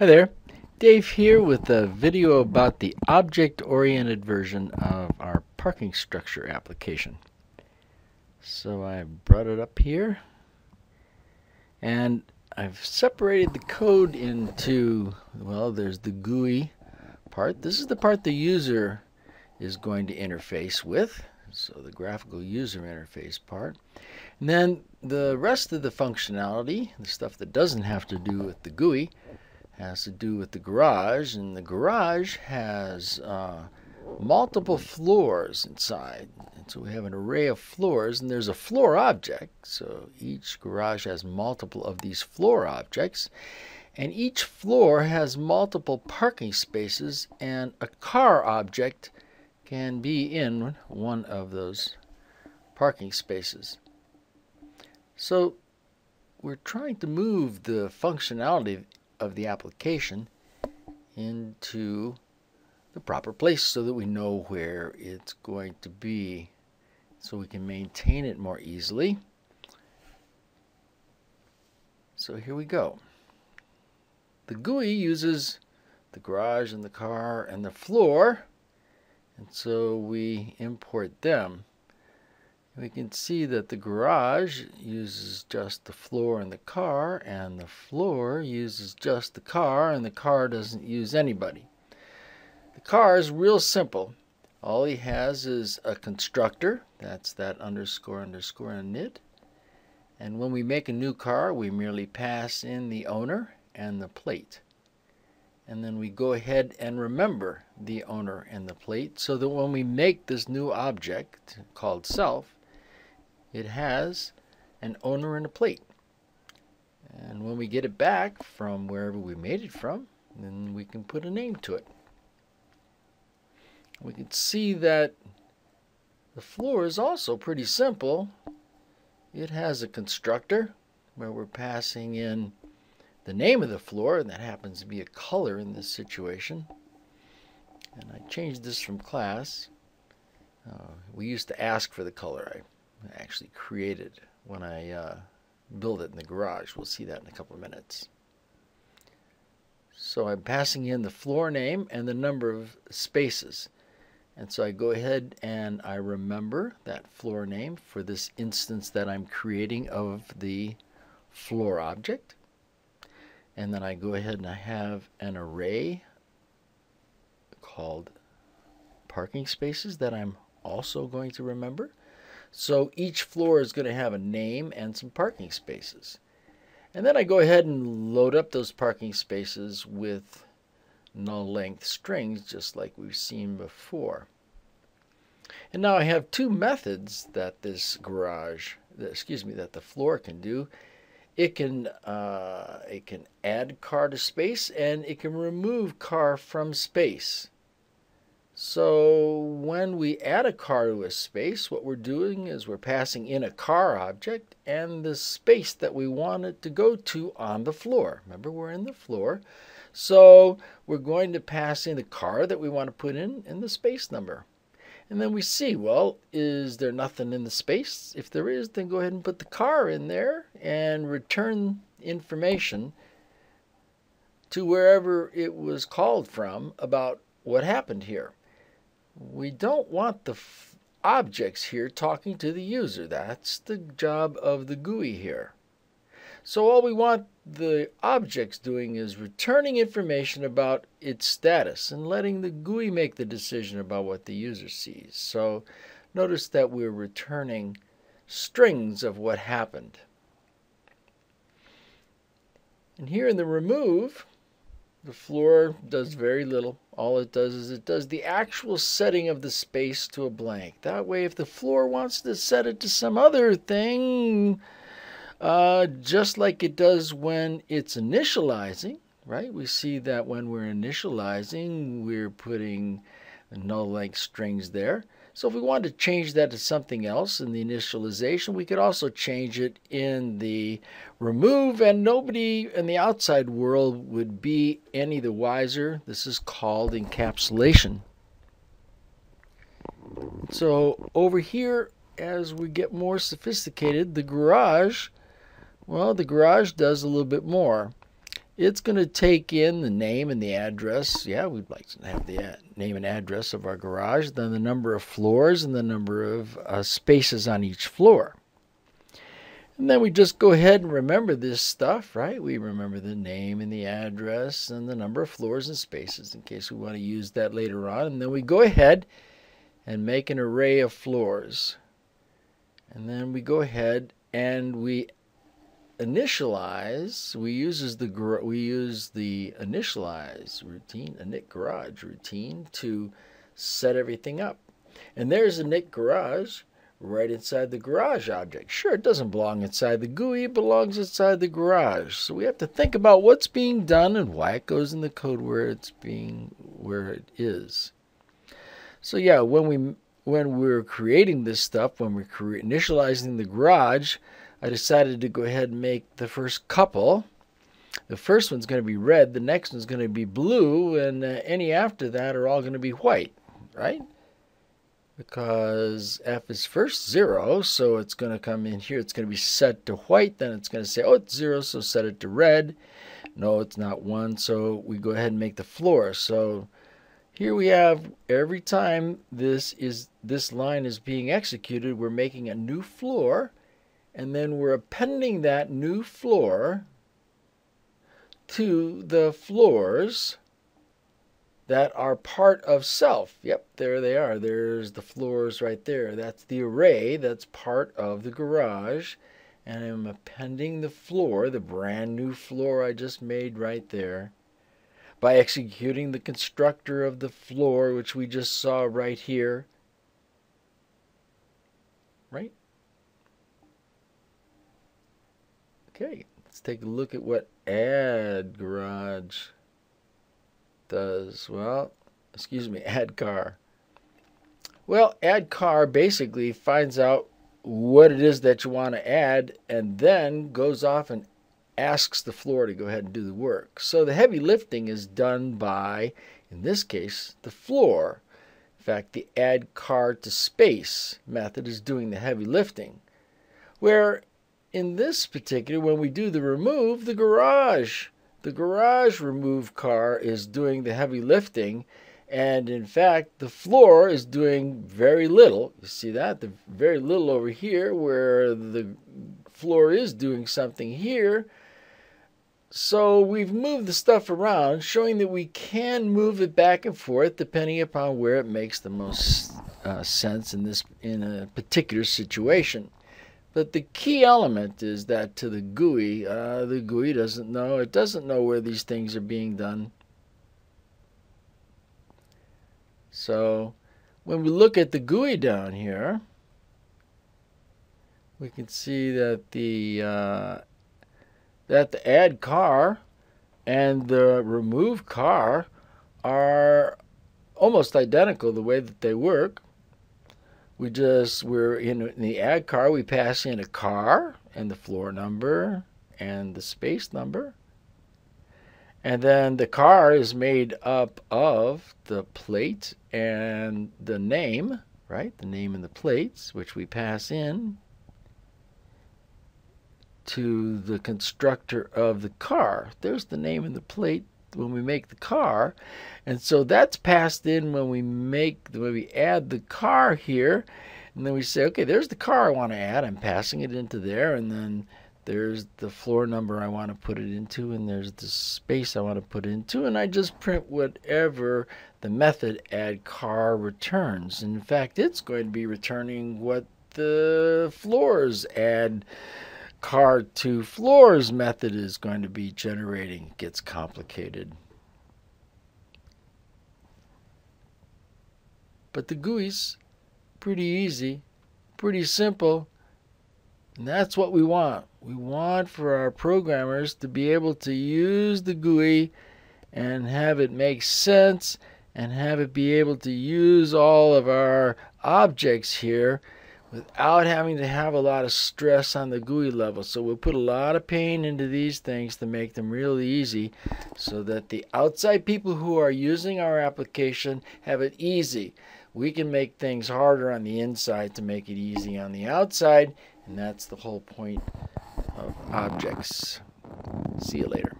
Hi there, Dave here with a video about the object-oriented version of our parking structure application. So I brought it up here and I've separated the code into, well, there's the GUI part. This is the part the user is going to interface with, so the graphical user interface part. And then the rest of the functionality, the stuff that doesn't have to do with the GUI, has to do with the garage, and the garage has uh, multiple floors inside. And so we have an array of floors, and there's a floor object. So each garage has multiple of these floor objects, and each floor has multiple parking spaces, and a car object can be in one of those parking spaces. So we're trying to move the functionality of the application into the proper place so that we know where it's going to be so we can maintain it more easily. So here we go. The GUI uses the garage and the car and the floor and so we import them we can see that the garage uses just the floor and the car, and the floor uses just the car, and the car doesn't use anybody. The car is real simple. All he has is a constructor, that's that underscore underscore init. And when we make a new car, we merely pass in the owner and the plate. And then we go ahead and remember the owner and the plate so that when we make this new object called self, it has an owner and a plate. And when we get it back from wherever we made it from, then we can put a name to it. We can see that the floor is also pretty simple. It has a constructor where we're passing in the name of the floor, and that happens to be a color in this situation. And I changed this from class. Uh, we used to ask for the color. I actually created when I uh, build it in the garage. We'll see that in a couple of minutes. So I'm passing in the floor name and the number of spaces. And so I go ahead and I remember that floor name for this instance that I'm creating of the floor object. And then I go ahead and I have an array called parking spaces that I'm also going to remember. So each floor is going to have a name and some parking spaces. And then I go ahead and load up those parking spaces with null length strings just like we've seen before. And now I have two methods that this garage, excuse me, that the floor can do. It can, uh, it can add car to space and it can remove car from space. So when we add a car to a space, what we're doing is we're passing in a car object and the space that we want it to go to on the floor. Remember, we're in the floor. So we're going to pass in the car that we want to put in and the space number. And then we see, well, is there nothing in the space? If there is, then go ahead and put the car in there and return information to wherever it was called from about what happened here we don't want the objects here talking to the user. That's the job of the GUI here. So all we want the objects doing is returning information about its status and letting the GUI make the decision about what the user sees. So notice that we're returning strings of what happened. And here in the remove, the floor does very little. All it does is it does the actual setting of the space to a blank. That way, if the floor wants to set it to some other thing, uh, just like it does when it's initializing, right? We see that when we're initializing, we're putting null length strings there. So if we wanted to change that to something else in the initialization, we could also change it in the remove and nobody in the outside world would be any the wiser. This is called encapsulation. So over here, as we get more sophisticated, the garage, well, the garage does a little bit more. It's going to take in the name and the address. Yeah, we'd like to have the name and address of our garage, then the number of floors and the number of uh, spaces on each floor. And then we just go ahead and remember this stuff, right? We remember the name and the address and the number of floors and spaces in case we want to use that later on. And then we go ahead and make an array of floors. And then we go ahead and we initialize, we use the we use the initialize routine, init garage routine to set everything up. And there's a init garage right inside the garage object. Sure, it doesn't belong inside the GUI, it belongs inside the garage. So we have to think about what's being done and why it goes in the code where it's being where it is. So yeah, when we when we we're creating this stuff, when we're initializing the garage, I decided to go ahead and make the first couple. The first one's going to be red, the next one's going to be blue, and uh, any after that are all going to be white, right? Because f is first 0, so it's going to come in here. It's going to be set to white, then it's going to say, oh, it's 0, so set it to red. No, it's not 1, so we go ahead and make the floor. So here we have every time this is this line is being executed, we're making a new floor and then we're appending that new floor to the floors that are part of self. Yep, there they are. There's the floors right there. That's the array that's part of the garage. And I'm appending the floor, the brand new floor I just made right there, by executing the constructor of the floor, which we just saw right here. Right? Okay, let's take a look at what add garage does. Well, excuse me, add car. Well, add car basically finds out what it is that you want to add and then goes off and asks the floor to go ahead and do the work. So the heavy lifting is done by, in this case, the floor. In fact, the add car to space method is doing the heavy lifting. Where in this particular, when we do the remove, the garage, the garage remove car is doing the heavy lifting. And in fact, the floor is doing very little. You see that? The very little over here where the floor is doing something here. So we've moved the stuff around, showing that we can move it back and forth depending upon where it makes the most uh, sense in this in a particular situation. But the key element is that to the GUI, uh, the GUI doesn't know. It doesn't know where these things are being done. So when we look at the GUI down here, we can see that the uh, that the add car and the remove car are almost identical the way that they work we just we're in, in the add car we pass in a car and the floor number and the space number. And then the car is made up of the plate and the name right? The name and the plates which we pass in to the constructor of the car. There's the name and the plate when we make the car. And so that's passed in when we make, when we add the car here. And then we say, okay, there's the car I want to add. I'm passing it into there. And then there's the floor number I want to put it into. And there's the space I want to put into. And I just print whatever the method add car returns. And in fact, it's going to be returning what the floors add car to floors method is going to be generating it gets complicated. But the GUI's pretty easy, pretty simple. And that's what we want. We want for our programmers to be able to use the GUI and have it make sense and have it be able to use all of our objects here without having to have a lot of stress on the GUI level. So we'll put a lot of pain into these things to make them really easy so that the outside people who are using our application have it easy. We can make things harder on the inside to make it easy on the outside, and that's the whole point of objects. See you later.